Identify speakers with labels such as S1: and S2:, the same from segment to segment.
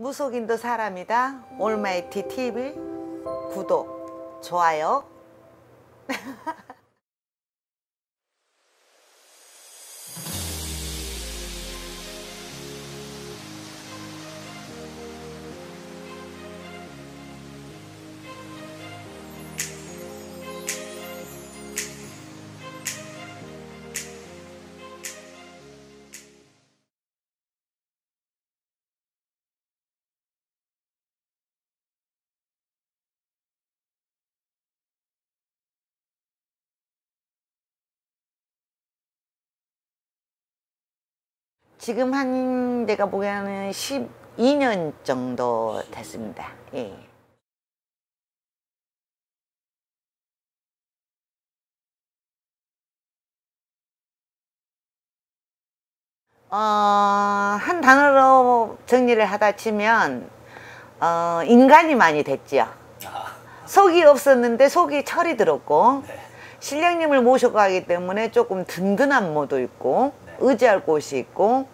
S1: 무속인도 사람이다. 올마이티 TV 구독 좋아요 지금 한 내가 보기에는 12년 정도 됐습니다. 예. 어, 한 단어로 정리를 하다 치면 어, 인간이 많이 됐지요. 속이 없었는데 속이 철이 들었고 신령님을 모셔가기 때문에 조금 든든한 모도 있고 의지할 곳이 있고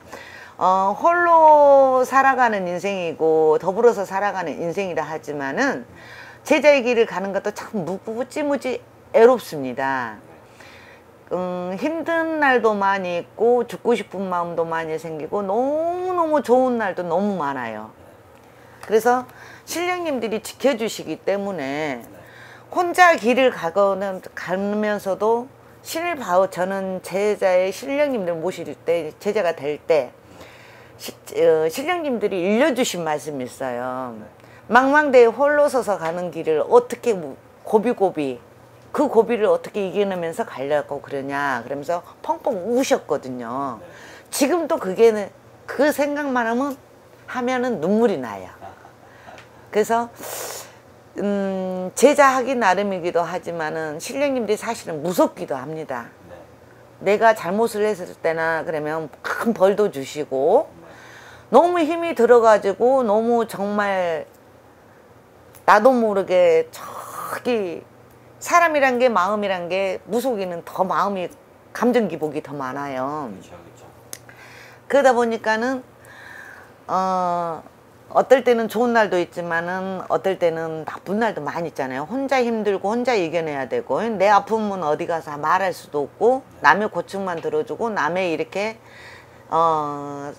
S1: 어, 홀로 살아가는 인생이고 더불어서 살아가는 인생이라 하지만은 제자의 길을 가는 것도 참 무지무지 애롭습니다. 음, 힘든 날도 많이 있고 죽고 싶은 마음도 많이 생기고 너무너무 좋은 날도 너무 많아요. 그래서 신령님들이 지켜주시기 때문에 혼자 길을 가거는 가면서도 봐오 저는 제자의 신령님들 모실 때 제자가 될때 어, 신령님들이 일려주신 말씀이 있어요. 망망대에 홀로 서서 가는 길을 어떻게 고비고비 그 고비를 어떻게 이겨내면서 가려고 그러냐 그러면서 펑펑 우셨거든요. 지금도 그게 그 생각만 하면 하면은 눈물이 나요. 그래서 음, 제자하기 나름이기도 하지만은 신령님들이 사실은 무섭기도 합니다. 내가 잘못을 했을 때나 그러면 큰 벌도 주시고 너무 힘이 들어가지고 너무 정말 나도 모르게 저기 사람이란 게 마음이란 게 무속이는 더 마음이 감정 기복이 더 많아요. 그렇죠, 그렇죠. 그러다 보니까는 어 어떨 때는 좋은 날도 있지만은 어떨 때는 나쁜 날도 많이 있잖아요. 혼자 힘들고 혼자 이겨내야 되고 내 아픔은 어디 가서 말할 수도 없고 남의 고충만 들어주고 남의 이렇게 어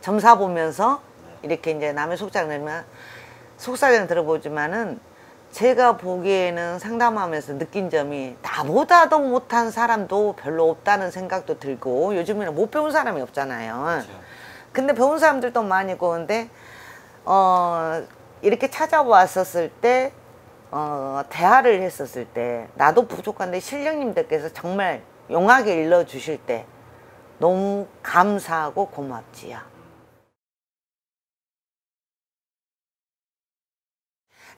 S1: 점사 보면서 이렇게 이제 남의 속삭 내면 속삭이는 들어보지만은 제가 보기에는 상담하면서 느낀 점이 나보다도 못한 사람도 별로 없다는 생각도 들고 요즘에는 못 배운 사람이 없잖아요. 그렇죠. 근데 배운 사람들도 많이 있고 근데 어 이렇게 찾아왔었을 때 어, 대화를 했었을 때 나도 부족한데 신령님들께서 정말 용하게 일러주실 때 너무 감사하고 고맙지요.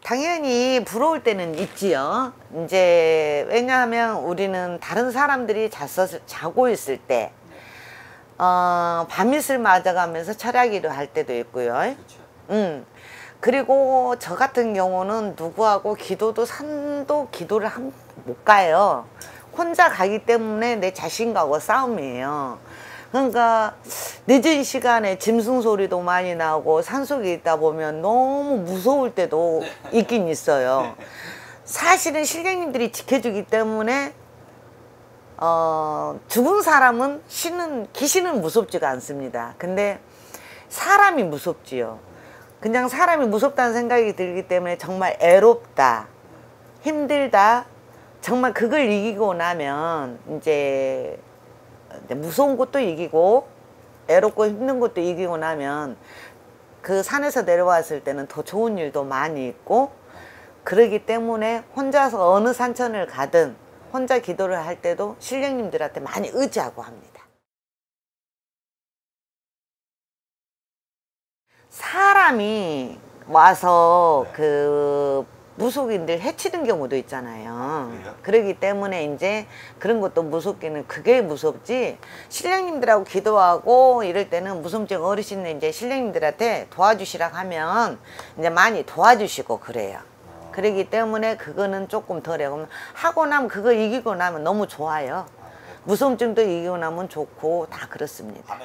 S1: 당연히 부러울 때는 있지요. 이제 왜냐하면 우리는 다른 사람들이 잤어, 자고 있을 때 어, 밤이슬 맞아가면서 철학기도 할 때도 있고요. 그렇죠. 음. 그리고 저 같은 경우는 누구하고 기도도 산도 기도를 한, 못 가요. 혼자 가기 때문에 내 자신과고 싸움이에요. 그러니까 늦은 시간에 짐승 소리도 많이 나고 산속에 있다 보면 너무 무서울 때도 네. 있긴 있어요. 네. 사실은 실령님들이 지켜주기 때문에 어, 죽은 사람은 신은 귀신은 무섭지가 않습니다. 근데 사람이 무섭지요. 그냥 사람이 무섭다는 생각이 들기 때문에 정말 애롭다, 힘들다. 정말 그걸 이기고 나면 이제 무서운 것도 이기고 애롭고 힘든 것도 이기고 나면 그 산에서 내려왔을 때는 더 좋은 일도 많이 있고 그러기 때문에 혼자서 어느 산천을 가든 혼자 기도를 할 때도 신령님들한테 많이 의지하고 합니다. 사람이 와서 그 무속인들 해치는 경우도 있잖아요. 그러기 때문에 이제 그런 것도 무섭기는 그게 무섭지 신령님들하고 기도하고 이럴 때는 무섭증 어르신 이제 신령님들한테 도와주시라 하면 이제 많이 도와주시고 그래요. 그러기 때문에 그거는 조금 덜해요. 그럼 하고 나면 그거 이기고 나면 너무 좋아요. 무서움증도 이기고 나면 좋고 다 그렇습니다.